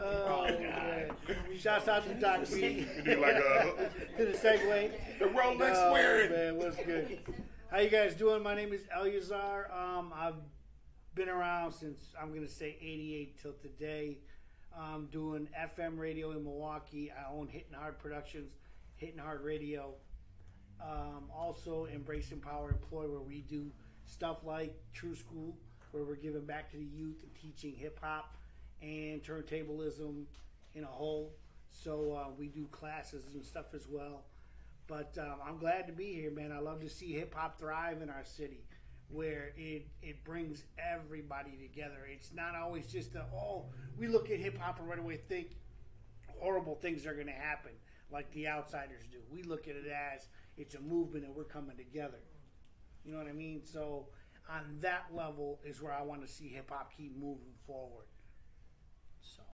Oh, man. Shouts out to Doc B. You be like to the Segway. the Rolex Oh, wearing. man, what's good? How you guys doing? My name is Elyazar. Um, I've been around since I'm gonna say '88 till today. Um, doing FM radio in Milwaukee. I own Hitting Hard Productions, Hitting Hard Radio. Um, also, Embracing Power Employ, where we do stuff like True Skool, where we're giving back to the youth and teaching hip hop and turntablism in a whole. So uh, we do classes and stuff as well. But um, I'm glad to be here, man. I love to see hip hop thrive in our city, where it it brings everybody together. It's not always just a oh, we look at hip hop and right away think horrible things are going to happen like the outsiders do. We look at it as it's a movement and we're coming together. You know what I mean? So on that level is where I want to see hip hop keep moving forward.